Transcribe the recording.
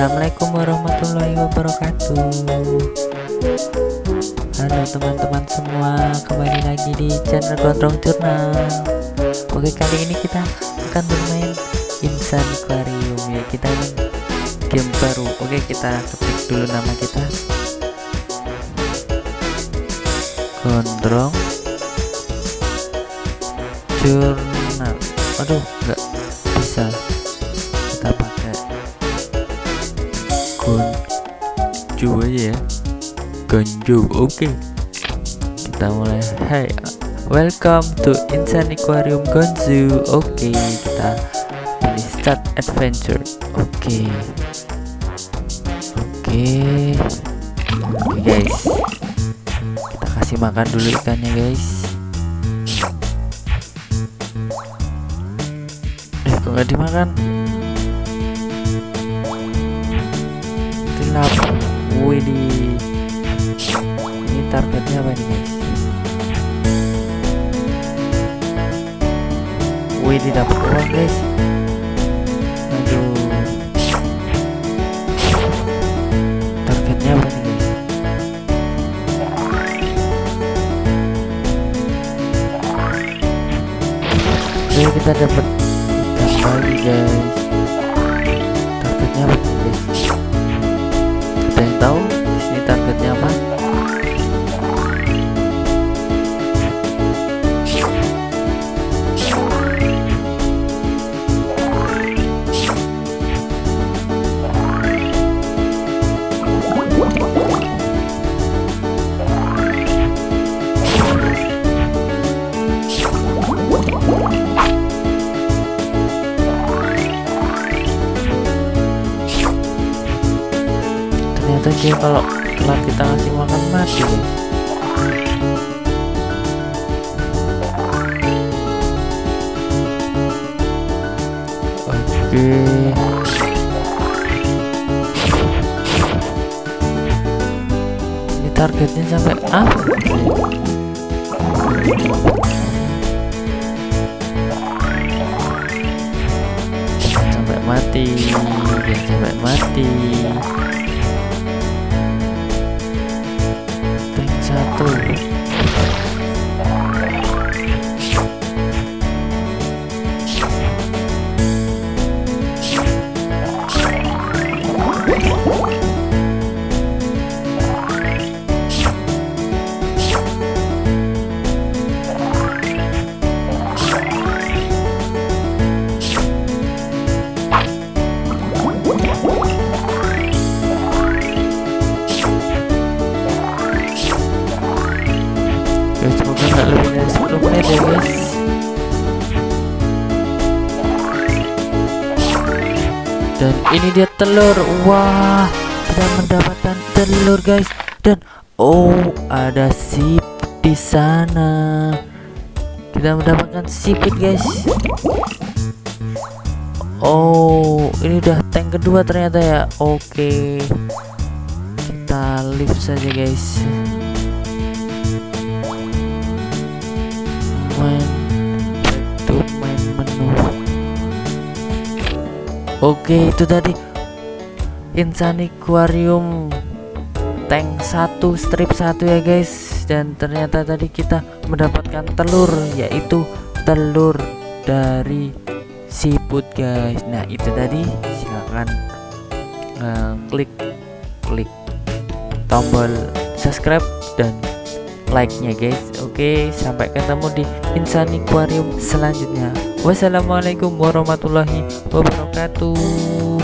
Assalamualaikum warahmatullahi wabarakatuh. Halo teman-teman semua Kembali lagi di channel Gondrong Jurnal. Oke kali ini kita akan bermain Insan Aquarium ya. Kita game baru. Oke kita ketik dulu nama kita. Gondrong Jurnal. Aduh nggak bisa Gonjo aja ya. Gonjo oke. Kita mulai. Hai welcome to Insan Aquarium Gonzo. Oke kita pilih start adventure. Oke. Oke. Oke guys. Kita kasih makan dulu ikannya guys. Eh kok nggak dimakan gelap Widih ini targetnya apa nih guys Widih dapat uang guys. Targetnya apa nih kita dapat lagi guys. Targetnya apa targetnya apa ternyata dia kalau telat kita ngasih makan mati guys oke. Ini targetnya sampai Jangan sampai mati. Sampai mati Dan ini dia telur. Wah Kita mendapatkan telur guys. Dan Oh ada sip di sana. Kita mendapatkan sipit guys. Oh ini udah tank kedua ternyata ya. Oke Kita lift saja guys oke itu tadi. Insan Aquarium. Tank 1 strip 1 ya guys. Dan ternyata tadi kita mendapatkan telur yaitu telur dari siput guys. Nah itu tadi. Silahkan uh, klik klik tombol subscribe dan like-nya guys. Oke, sampai ketemu di Insan Aquarium selanjutnya. Wassalamualaikum warahmatullahi wabarakatuh.